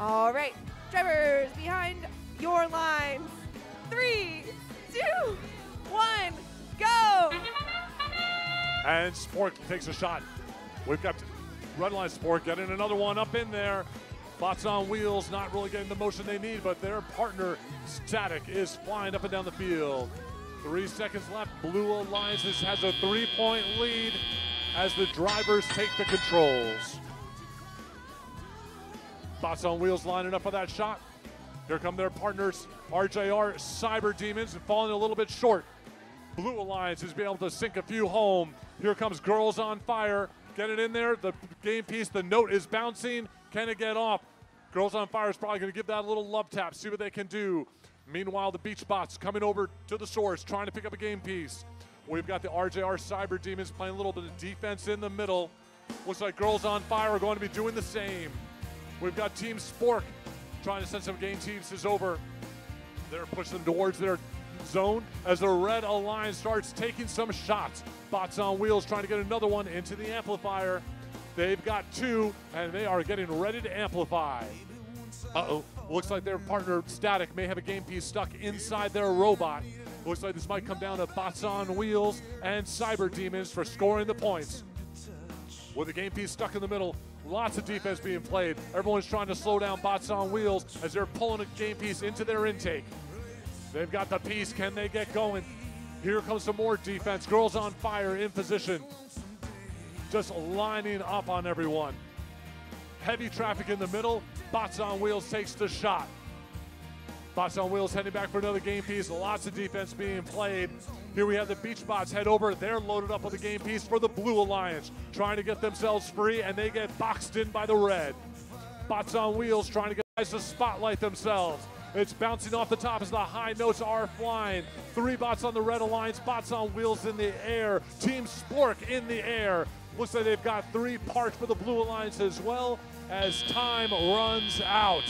All right, drivers behind your lines. Three, two, one, go! And Spork takes a shot. We've got Red Line Sport getting another one up in there. Bots on wheels, not really getting the motion they need, but their partner, Static, is flying up and down the field. Three seconds left. Blue Alliances has a three point lead as the drivers take the controls. Bots on wheels lining up for that shot. Here come their partners, RJR Cyber Demons, falling a little bit short. Blue Alliance is being able to sink a few home. Here comes Girls on Fire. Get it in there. The game piece, the note is bouncing. Can it get off? Girls on Fire is probably going to give that a little love tap, see what they can do. Meanwhile, the Beach Bots coming over to the source, trying to pick up a game piece. We've got the RJR Cyber Demons playing a little bit of defense in the middle. Looks like Girls on Fire are going to be doing the same. We've got Team Spork trying to send some game pieces over. They're pushing towards their zone as the Red Alliance starts taking some shots. Bots on wheels trying to get another one into the amplifier. They've got two, and they are getting ready to amplify. Uh oh. Looks like their partner Static may have a game piece stuck inside their robot. Looks like this might come down to Bots on Wheels and Cyber Demons for scoring the points. With the game piece stuck in the middle, lots of defense being played. Everyone's trying to slow down Bots on Wheels as they're pulling a game piece into their intake. They've got the piece. Can they get going? Here comes some more defense. Girls on fire in position. Just lining up on everyone. Heavy traffic in the middle. Bots on Wheels takes the shot. Bots on Wheels heading back for another game piece. Lots of defense being played. Here we have the Beach Bots head over. They're loaded up with a game piece for the Blue Alliance, trying to get themselves free, and they get boxed in by the Red. Bots on Wheels trying to get guys to spotlight themselves. It's bouncing off the top as the high notes are flying. Three bots on the Red Alliance, bots on wheels in the air. Team Spork in the air. Looks like they've got three parts for the Blue Alliance as well as time runs out.